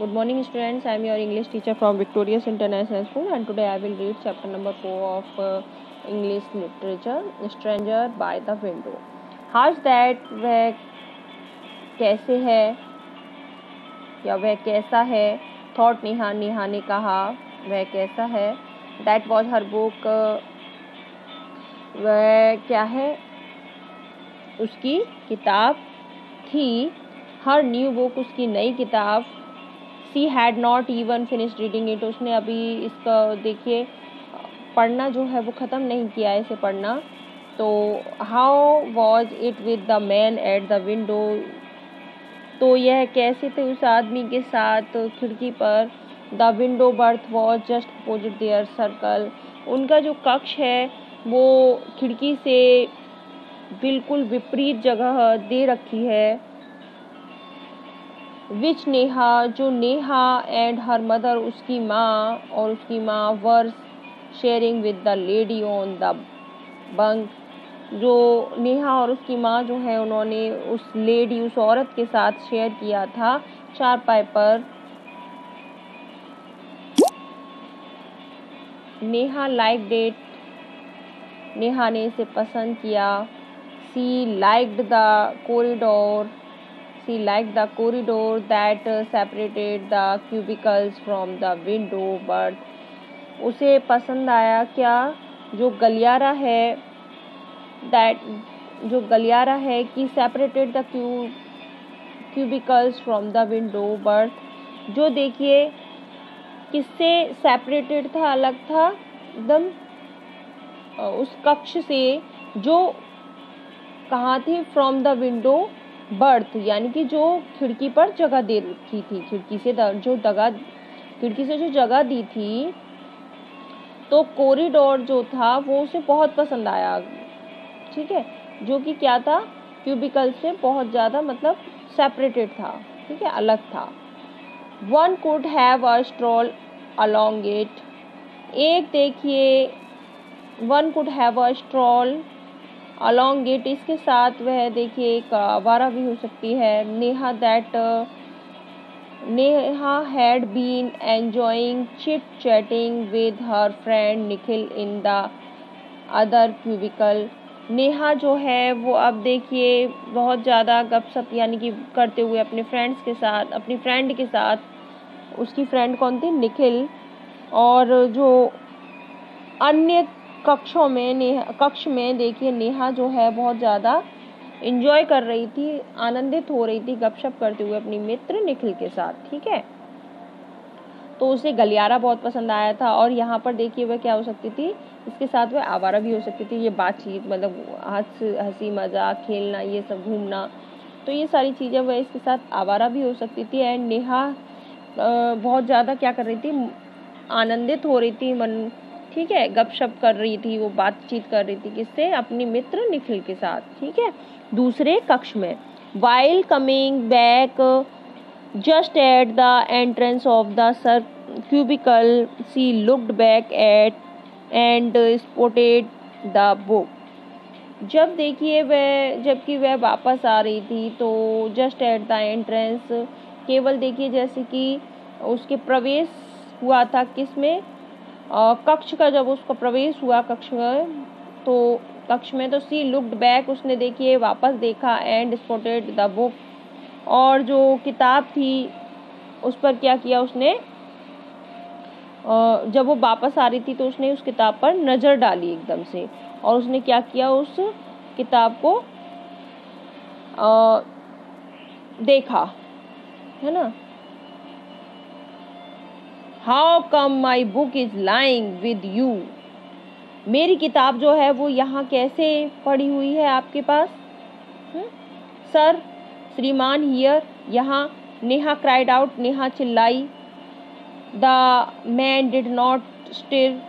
Good morning students I am your English teacher from Victorious International School and today I will read chapter number four of English literature stranger by the window how that वह कैसे है? या वह कैसा है? Thought Neha Neha ने कहा, वह कैसा है? दैट वॉज़ हर बुक वह क्या है? उसकी किताब थी। हर न्यू बुक उसकी नई किताब she had not even finish reading it उसने अभी इसका देखिए, पढ़ना जो है वो ख़त्म नहीं किया है इसे पढ़ना। तो how was it with the man at the window तो यह कैसे थे उस आदमी के साथ खिड़की पर? The window berth was just opposite their circle उनका जो कक्ष है, वो खिड़की से बिल्कुल विपरीत जगह दे रखी है। विच नेहा, जो नेहा एंड हर मदर उसकी माँ और उसकी माँ were sharing with the lady on the bunk जो नेहा और उसकी माँ जो है, उन्होंने उस लेडी उस औरत के साथ शेयर किया था चार पाई पर। नेहा लाइक डेट नेहा ने इसे पसंद किया। She liked the corridor she like the corridor that separated the cubicles from the window but उसे पसंद आया क्या? जो गलियारा है दैट जो गलियारा है कि the q cubicles from the window berth जो देखिए, किससे सेपरेटेड था, अलग था? एकदम उस कक्ष से जो कहाँ थी? फ्रॉम द विंडो बर्थ, यानी कि जो खिड़की पर जगह दे रखी थी, खिड़की से जो जगह खिड़की से जो जगह दी थी तो कॉरिडोर जो था, वो उसे बहुत पसंद आया। ठीक है? जो कि क्या था? क्यूबिकल से बहुत ज़्यादा मतलब सेपरेटेड था। ठीक है? अलग था। One could have a stroll along it एक देखिए one could have a stroll along it इसके साथ वह, देखिए, एक आवारा भी हो सकती है। Neha that Neha had been enjoying chit chatting with her friend Nikhil in the other cubicle Neha जो है, वो अब देखिए, बहुत ज़्यादा गपशप यानी कि करते हुए अपने फ्रेंड्स के साथ, अपनी फ्रेंड के साथ, उसकी फ्रेंड कौन थी? निखिल और जो अन्य कक्षों में नेहा, कक्ष में देखिए नेहा जो है बहुत ज़्यादा इंजॉय कर रही थी, आनंदित हो रही थी गपशप करते हुए अपनी मित्र निखिल के साथ, ठीक है? तो उसे गलियारा बहुत पसंद आया था और यहाँ पर देखिए वह क्या हो सकती थी, इसके साथ वह आवारा भी हो सकती थी, ये बातचीत मतलब हंस, हँसी मज़ाक, खेलना, ये सब घूमना तो ये सारी चीज़ें वह इसके साथ आवारा भी हो सकती थी एंड नेहा बहुत ज़्यादा क्या कर रही थी, आनंदित हो रही थी मन ठीक है, गपशप कर रही थी, वो बातचीत कर रही थी किससे? अपनी मित्र निखिल के साथ, ठीक है? दूसरे कक्ष में। While coming back just at the entrance of the sir cubicle she looked back at and spotted the book जब देखिए वह, जबकि वह वापस आ रही थी तो जस्ट एट द एंट्रेंस केवल देखिए जैसे कि उसके प्रवेश हुआ था किसमें? कक्ष का जब उसका प्रवेश हुआ कक्ष में तो कक्ष में तो सी लुकड बैक उसने देखिए वापस देखा एंड स्पॉटेड द बुक और जो किताब थी उस पर क्या किया उसने? जब वो वापस आ रही थी तो उसने उस किताब पर नज़र डाली एकदम से। और उसने क्या किया उस किताब को आ, देखा। है ना? How come my book is lying with you मेरी किताब जो है वो यहाँ कैसे पड़ी हुई है आपके पास? सर, श्रीमान हियर, यहाँ नेहा क्राइड आउट नेहा चिल्लाई। The man did not stir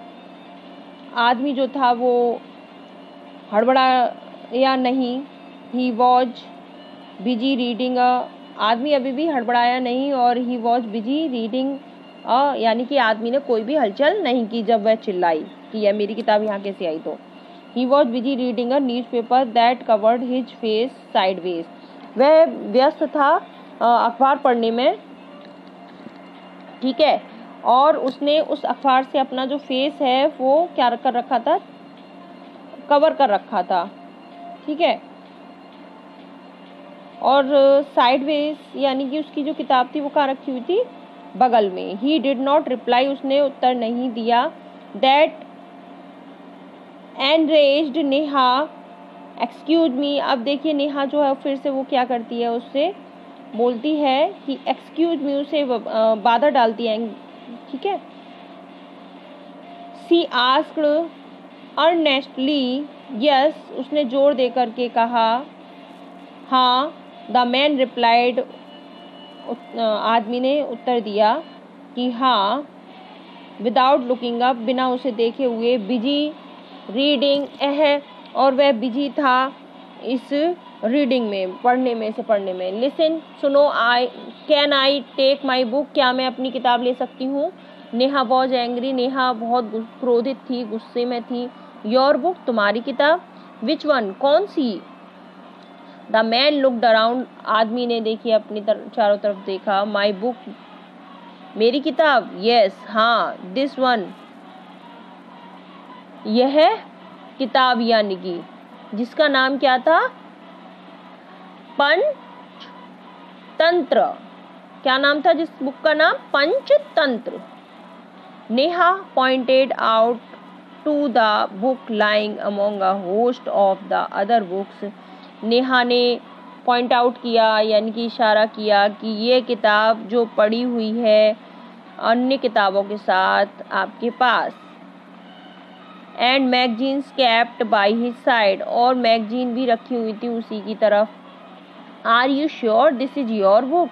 आदमी जो था वो हड़बड़ा या नहीं ही वॉज़ बिज़ी रीडिंग आदमी अभी भी हड़बड़ाया नहीं और ही वॉज़ बिज़ी रीडिंग और यानी कि आदमी ने कोई भी हलचल नहीं की जब वह चिल्लाई कि यह मेरी किताब यहाँ कैसे आई तो। He was busy reading a newspaper that covered his face sideways वह व्यस्त था अखबार पढ़ने में, ठीक है? और उसने उस अखबार से अपना जो फेस है, वो क्या कर रखा था? कवर कर रखा था, ठीक है? और साइड वेज यानी कि उसकी जो किताब थी, वो कहाँ रखी हुई थी? बगल में। ही डिड नॉट रिप्लाई उसने उत्तर नहीं दिया। That enraged Neha excuse me अब देखिए नेहा जो है फिर से वो क्या करती है उससे? बोलती है कि एक्सक्यूज मी उसे बाधा डालती है। ठीक है? सी आस्क्ड अर्नेस्टली यस उसने ज़ोर दे करके कहा हाँ द मैन रिप्लाइड आदमी ने उत्तर दिया कि हाँ विदाउट लुकिंग अप बिना उसे देखे हुए बिज़ी रीडिंग एह और वह बिज़ी था इस रीडिंग में, पढ़ने में से पढ़ने में। लिसन सुनो I can I take my book क्या मैं अपनी किताब ले सकती हूँ? नेहा वॉज़ एंग्री नेहा बहुत क्रोधित थी, गुस्से में थी। योर बुक तुम्हारी किताब? विच वन कौन सी? द मैन लुकड अराउंड आदमी ने देखी अपनी तर, चारों तरफ़ देखा। माई बुक मेरी किताब? यस हाँ दिस वन यह किताब यानी कि जिसका नाम क्या था? पंच तंत्र क्या नाम था जिस बुक का नाम? Panchatantra. Neha pointed out to the book lying among host of the other books Neha ने पॉइंट आउट किया, यानी कि इशारा किया कि ये किताब जो पड़ी हुई है, अन्य किताबों के साथ आपके पास। And magazines kept by his side और मैगजीन भी रखी हुई थी उसी की तरफ़। Are you sure this is your book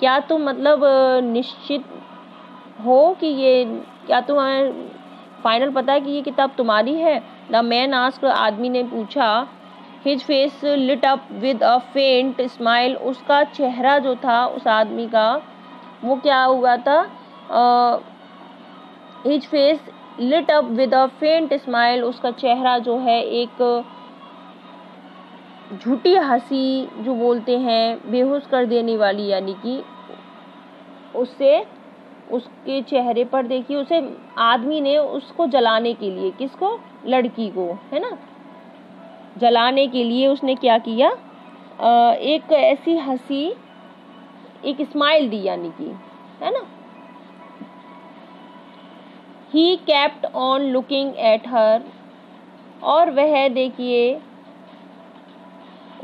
क्या तुम मतलब निश्चित हो कि ये, क्या तुम्हें फाइनल पता है कि ये किताब तुम्हारी है? द मैन आस्क आदमी ने पूछा his face lit up with a faint smile उसका चेहरा जो था उस आदमी का, वो क्या हुआ था? His face lit up with a faint smile उसका चेहरा जो है एक झूठी हँसी जो बोलते हैं, बेहोश कर देने वाली, यानी कि उससे उसके चेहरे पर देखिए उसे आदमी ने उसको जलाने के लिए, किसको? लड़की को, है ना? जलाने के लिए उसने क्या किया? एक ऐसी हँसी, एक स्माइल दी यानी कि, है ना? He kept on looking at her और वह देखिए,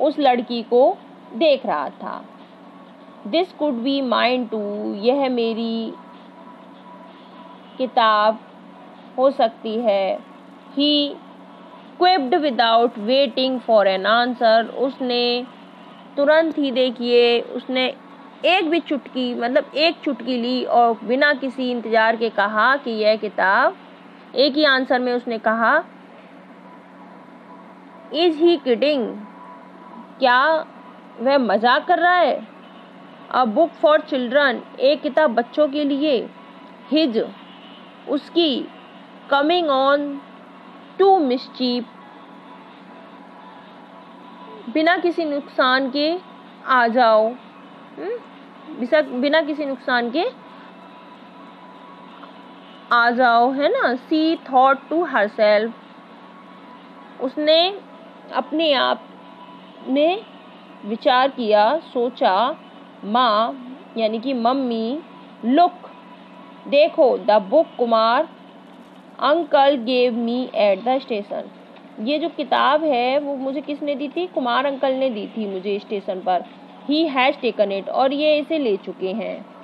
उस लड़की को देख रहा था। This could be mine too यह मेरी किताब हो सकती है। He quipped without waiting for an answer उसने तुरंत ही देखिए, उसने एक भी चुटकी मतलब एक चुटकी ली और बिना किसी इंतज़ार के कहा कि यह किताब, एक ही आंसर में उसने कहा, इज़ ही किडिंग। क्या वह मज़ाक कर रहा है? अ बुक फॉर चिल्ड्रन, एक किताब बच्चों के लिए। हिज, उसकी कमिंग ऑन टू मिसचीप। बिना किसी नुकसान के आ जाओ। हम्म? बिना किसी नुकसान के आ जाओ, है ना? She thought to herself उसने अपने आप ने विचार किया, सोचा, माँ, यानी कि मम्मी लुक देखो, the book Kumar uncle gave me at the station ये जो किताब है, वो मुझे किसने दी थी? कुमार अंकल ने दी थी मुझे स्टेशन पर। ही हैज़ टेकन इट और ये इसे ले चुके हैं।